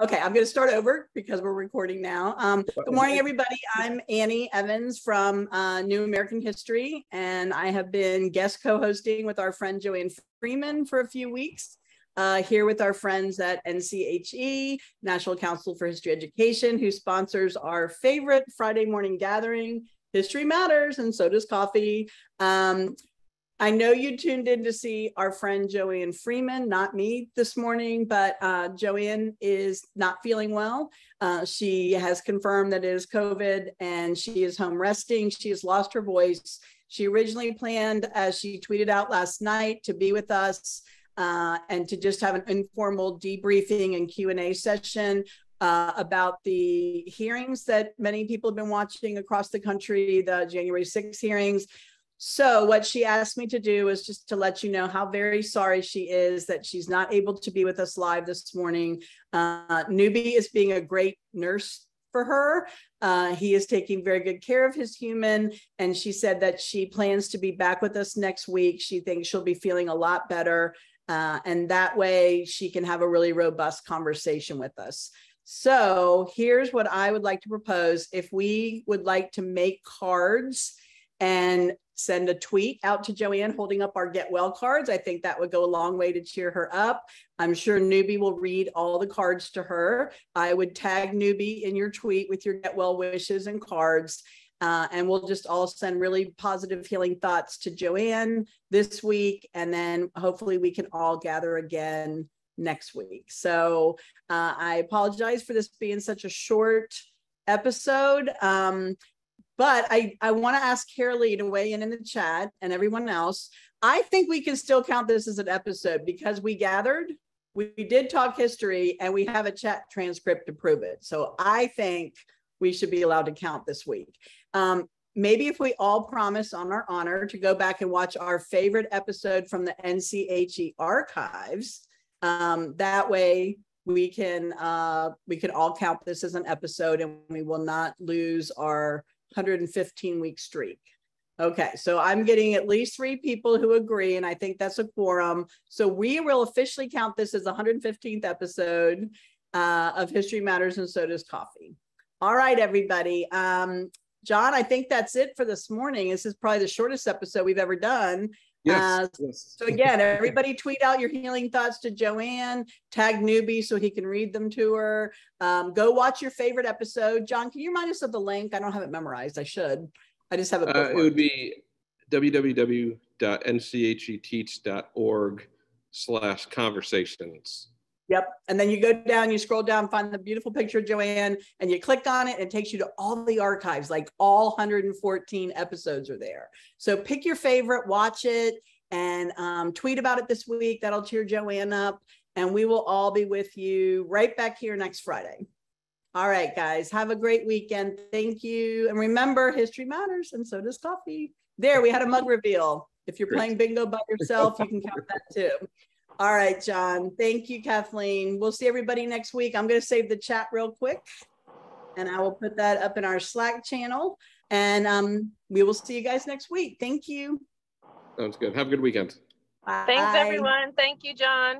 Okay, I'm going to start over because we're recording now. Um, good morning, everybody. I'm Annie Evans from uh, New American History, and I have been guest co-hosting with our friend Joanne Freeman for a few weeks. Uh, here with our friends at NCHE, National Council for History Education, who sponsors our favorite Friday morning gathering, History Matters, and so does coffee. Um, I know you tuned in to see our friend Joanne Freeman, not me this morning, but uh, Joanne is not feeling well. Uh, she has confirmed that it is COVID and she is home resting. She has lost her voice. She originally planned, as she tweeted out last night, to be with us uh, and to just have an informal debriefing and Q&A session uh, about the hearings that many people have been watching across the country, the January 6 hearings. So what she asked me to do is just to let you know how very sorry she is that she's not able to be with us live this morning. Uh, Newbie is being a great nurse for her. Uh, he is taking very good care of his human. And she said that she plans to be back with us next week. She thinks she'll be feeling a lot better. Uh, and that way she can have a really robust conversation with us. So here's what I would like to propose. If we would like to make cards and send a tweet out to Joanne holding up our get well cards. I think that would go a long way to cheer her up. I'm sure Newbie will read all the cards to her. I would tag Newbie in your tweet with your get well wishes and cards. Uh, and we'll just all send really positive healing thoughts to Joanne this week. And then hopefully we can all gather again next week. So uh, I apologize for this being such a short episode. Um, but I, I want to ask Carolee to weigh in in the chat and everyone else. I think we can still count this as an episode because we gathered, we, did talk history, and we have a chat transcript to prove it. So I think we should be allowed to count this week. Um, maybe if we all promise on our honor to go back and watch our favorite episode from the NCHE archives, um, that way we can uh, we can all count this as an episode and we will not lose our 115 week streak. Okay, so I'm getting at least three people who agree, and I think that's a quorum. So we will officially count this as the 115th episode uh, of History Matters and So Does Coffee. All right, everybody. Um, John, I think that's it for this morning. This is probably the shortest episode we've ever done. Yes, uh, yes. So again, everybody tweet out your healing thoughts to Joanne, tag newbie so he can read them to her. Um, go watch your favorite episode. John, can you remind us of the link? I don't have it memorized. I should. I just have it. Uh, it would be www.ncheteach.org slash conversations. Yep. And then you go down, you scroll down, find the beautiful picture of Joanne, and you click on it, and it takes you to all the archives, like all 114 episodes are there. So pick your favorite, watch it, and um, tweet about it this week. That'll cheer Joanne up. And we will all be with you right back here next Friday. All right, guys, have a great weekend. Thank you. And remember, history matters, and so does coffee. There, we had a mug reveal. If you're playing bingo by yourself, you can count that too. All right, John. Thank you, Kathleen. We'll see everybody next week. I'm going to save the chat real quick and I will put that up in our Slack channel. And um, we will see you guys next week. Thank you. Sounds good. Have a good weekend. Bye. Thanks, everyone. Thank you, John.